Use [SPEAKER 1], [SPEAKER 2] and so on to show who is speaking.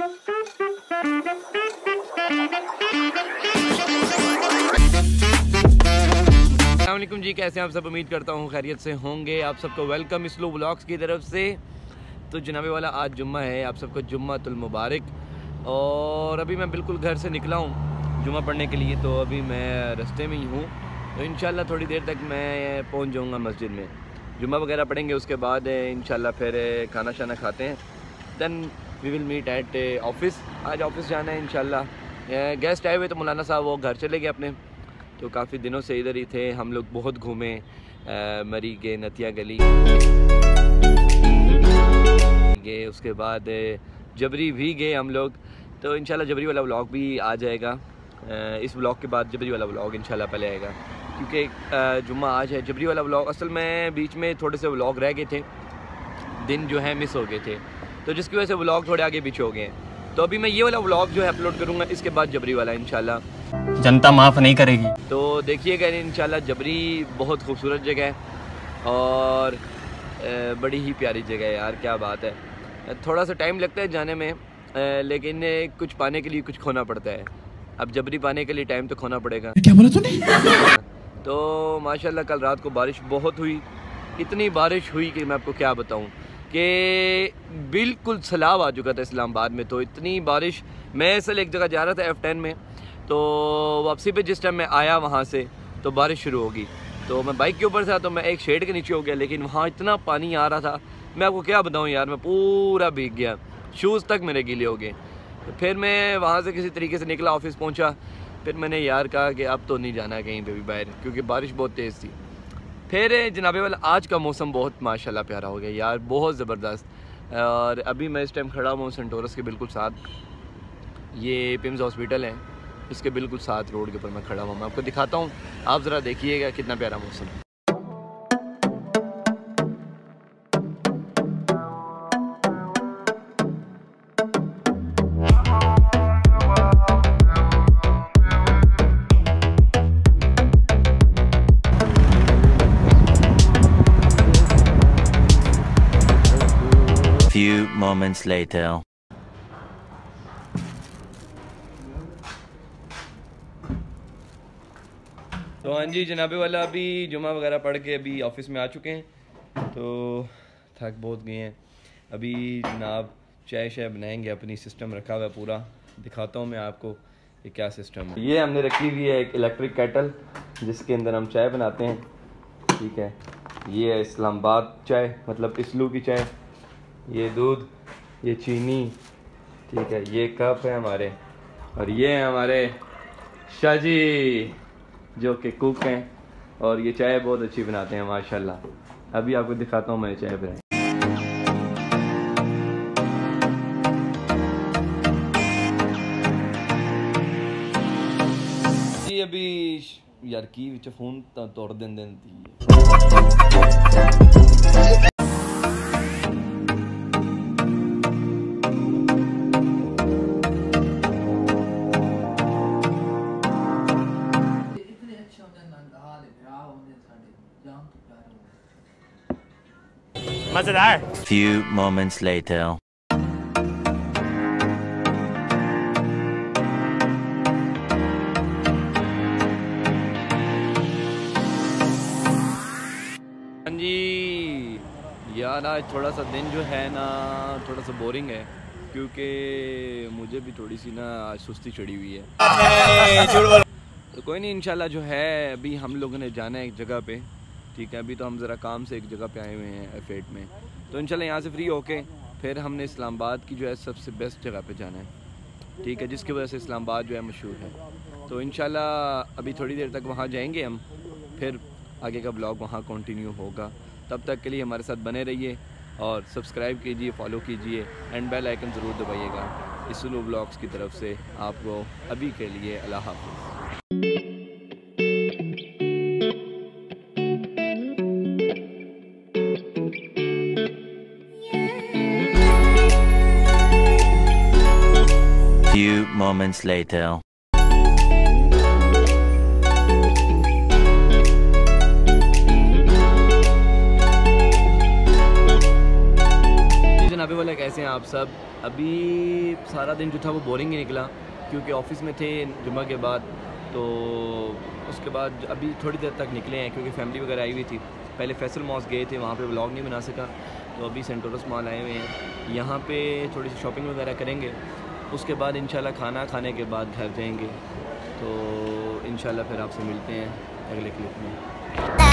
[SPEAKER 1] अल्लाम जी, कैसे आप सब? उम्मीद करता हूँ खैरियत से होंगे। आप सबको वेलकम इसलो ब्लॉग्स की तरफ़ से। तो जनाबे वाला, आज जुम्मा है, आप सबको जुम्मातुल मुबारक। और अभी मैं बिल्कुल घर से निकला हूँ, जुम्मा पढ़ने के लिए तो अभी मैं रास्ते में ही हूँ। तो इन थोड़ी देर तक मैं पहुँच जाऊँगा मस्जिद में। जुम्मा वगैरह पढ़ेंगे, उसके बाद इन फिर खाना शाना खाते हैं। Then we will meet at office आज ऑफ़िस जाना है इनशाला गेस्ट आए हुए तो मौलाना साहब, वो घर चले गए अपने। तो काफ़ी दिनों से इधर ही थे। हम लोग बहुत घूमे मरी गए नतिया गली। गए, उसके बाद जबरी भी गए हम लोग। तो इंशाल्लाह जबरी वाला व्लॉग भी आ जाएगा। इस व्लॉग के बाद जबरी वाला व्लॉग इंशाल्लाह पहले आएगा। क्योंकि जुम्मा आज है। जबरी वाला व्लॉग असल में बीच में थोड़े से व्लॉग रह गए थे। दिन जो है मिस हो गए थे। तो जिसकी वजह से व्लॉग थोड़े आगे पीछे हो गए हैं। तो अभी मैं ये वाला व्लॉग जो है अपलोड करूँगा इसके बाद जबरी वाला इनशाला
[SPEAKER 2] जनता माफ़ नहीं करेगी।
[SPEAKER 1] तो देखिएगा इनशाला जबरी बहुत खूबसूरत जगह है और बड़ी ही प्यारी जगह है यार क्या बात है। थोड़ा सा टाइम लगता है जाने में लेकिन कुछ पाने के लिए कुछ खोना पड़ता है। अब जबरी पाने के लिए टाइम तो खोना पड़ेगा।
[SPEAKER 2] क्या बोला तूने?
[SPEAKER 1] तो माशाल्लाह कल रात को बारिश बहुत हुई। इतनी बारिश हुई कि मैं आपको क्या बताऊँ। कि बिल्कुल सैलाब आ चुका था इस्लामाबाद में तो इतनी बारिश, मैं असल एक जगह जा रहा था एफ़ टेन में तो वापसी पे जिस टाइम मैं आया वहाँ से तो बारिश शुरू होगी। तो मैं बाइक के ऊपर था तो मैं एक शेड के नीचे हो गया, लेकिन वहाँ इतना पानी आ रहा था, मैं आपको क्या बताऊँ यार, मैं पूरा भीग गया। शूज़ तक मेरे गीले हो गए। तो फिर मैं वहाँ से किसी तरीके से निकला ऑफ़िस पहुँचा। फिर मैंने यार कहा कि अब तो नहीं जाना कहीं पे भी बाहर, क्योंकि बारिश बहुत तेज़ थी। फिर जनाबे वाला, आज का मौसम बहुत माशाल्लाह प्यारा हो गया यार, बहुत ज़बरदस्त। और अभी मैं इस टाइम खड़ा हुआ हूँ सेंटोरस के बिल्कुल साथ। ये पिम्स हॉस्पिटल है, इसके बिल्कुल साथ रोड के ऊपर मैं खड़ा हुआ मैं आपको दिखाता हूँ, आप ज़रा देखिएगा कितना प्यारा मौसम है।
[SPEAKER 3] Few moments later.
[SPEAKER 1] तो हाँ जी जनाबे वाला अभी जुमा वगैरह पढ़ के अभी ऑफ़िस में आ चुके हैं। तो थक बहुत गए हैं। अभी जनाब चाय शाय बनाएँगे अपनी सिस्टम रखा हुआ पूरा। दिखाता हूँ मैं आपको ये क्या सिस्टम है। ये हमने रखी हुई है एक इलेक्ट्रिक कैटल जिसके अंदर हम चाय बनाते हैं। ठीक है? ये है इस्लामाबाद चाय मतलब इसलू की चाय। ये दूध, ये चीनी, ठीक है, ये कप है हमारे, और ये है हमारे शाहजी जो कि कुक हैं, और ये चाय बहुत अच्छी बनाते हैं, माशाल्लाह। अभी आपको दिखाता हूँ मैं चाय बनाई अभी यार की फ़ोन तोड़ दें देती
[SPEAKER 3] मज़ेदार। Few moments later.
[SPEAKER 1] हाँ जी यार आज थोड़ा सा दिन जो है ना थोड़ा सा बोरिंग है क्योंकि मुझे भी थोड़ी सी ना आज सुस्ती चढ़ी हुई है। तो कोई नहीं इंशाल्लाह जो है अभी हम लोगों ने जाना है एक जगह पे। ठीक है, अभी तो हम ज़रा काम से एक जगह पे आए हुए हैं एफेट में। तो इंशाल्लाह यहाँ से फ्री होके फिर हमने इस्लामाबाद की जो है सबसे बेस्ट जगह पे जाना है। ठीक है, जिसकी वजह से इस्लामाबाद जो है मशहूर है। तो इन अभी थोड़ी देर तक वहाँ जाएँगे हम, फिर आगे का ब्लॉग वहाँ कंटिन्यू होगा। तब तक के लिए हमारे साथ बने रहिए और सब्सक्राइब कीजिए फॉलो कीजिए एंड बेल आइकन ज़रूर दबाइएगा। इसलो ब्लॉग्स की तरफ़ से आपको अभी के लिए अल्लाह हाफिज़।
[SPEAKER 3] Moments later.
[SPEAKER 1] जनाबे वाले, कैसे हैं आप सब? अभी सारा दिन जो था वो बोरिंग ही निकला, क्योंकि ऑफ़िस में थे जुम्मा के बाद तो उसके बाद अभी थोड़ी देर तक निकले हैं, क्योंकि फैमिली वगैरह आई हुई थी। पहले फैसल मॉस गए थे, वहाँ पे व्लॉग नहीं बना सका तो अभी सेंटोरस मॉल आए हुए हैं। यहाँ पे थोड़ी सी शॉपिंग वगैरह करेंगे उसके बाद इंशाल्लाह खाना खाने के बाद घर जाएँगे। तो इंशाल्लाह फिर आपसे मिलते हैं अगले क्लिप में।